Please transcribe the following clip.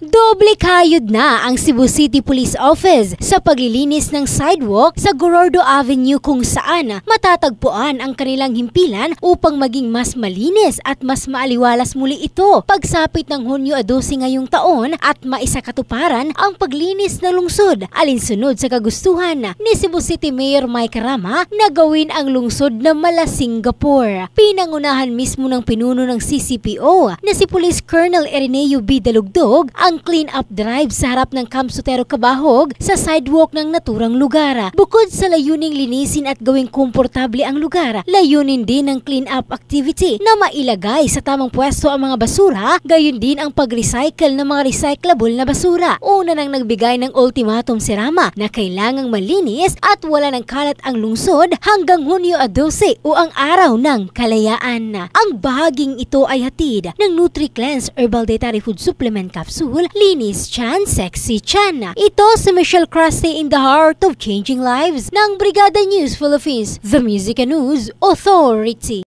Doble kayod na ang Cebu City Police Office sa paglilinis ng sidewalk sa Gorordo Avenue kung saan matatagpuan ang kanilang himpilan upang maging mas malinis at mas maaliwalas muli ito pagsapit ng Hunyo 12 ngayong taon at maisakatuparan ang paglinis ng lungsod alinsunod sa kagustuhan ni Cebu City Mayor Mike Rama na gawin ang lungsod na mala Singapore. Pinangunahan mismo ng pinuno ng CCPO na si Police Colonel Erineo B. Dalugdog ang ang clean-up drive sa harap ng Camp Sotero Kabahog sa sidewalk ng naturang lugar. Bukod sa layuning linisin at gawing komportable ang lugar, layunin din ng clean-up activity na mailagay sa tamang pwesto ang mga basura, gayon din ang pag-recycle ng mga recyclable na basura. Una nang nagbigay ng ultimatum si Rama na kailangang malinis at wala ng kalat ang lungsod hanggang Hunyo 12 o ang araw ng kalayaan. Ang bahaging ito ay hatid ng Nutri-Cleanse Herbal Dietary Food Supplement Capsule School, Linis Chan, Sexy Chan. Ito si Michelle Crusty in the heart of changing lives ng Brigada News Philippines, the Music and News Authority.